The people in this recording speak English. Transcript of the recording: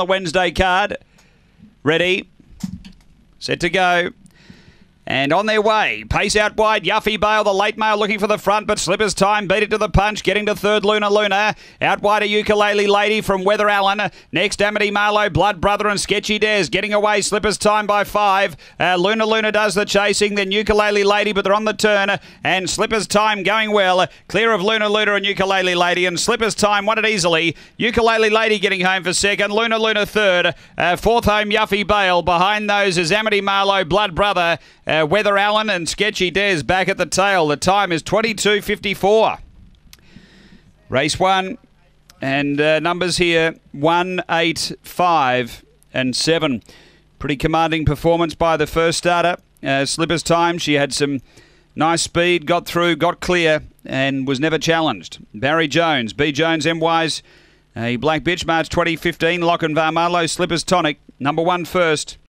on the Wednesday card. Ready, set to go. And on their way, pace out wide, Yuffie Bale, the late mail looking for the front, but Slippers time beat it to the punch, getting to third Luna Luna. Out wide, a ukulele lady from Weather Allen. Next, Amity Marlowe, Blood Brother, and Sketchy Dares getting away. Slippers time by five. Uh, Luna Luna does the chasing, then ukulele lady, but they're on the turn. And Slippers time going well, clear of Luna Luna and ukulele lady. And Slippers time won it easily. Ukulele lady getting home for second. Luna Luna third. Uh, fourth home, Yuffie Bale. Behind those is Amity Marlowe, Blood Brother. Uh, Weather Allen and Sketchy Des back at the tail. The time is 22.54. Race one. And uh, numbers here one, eight, five, and 7. Pretty commanding performance by the first starter. Uh, Slippers time, she had some nice speed, got through, got clear, and was never challenged. Barry Jones, B. Jones, M. Wise, a Black Bitch, March 2015, Lock Lochinvar Marlowe, Slippers Tonic, number one first.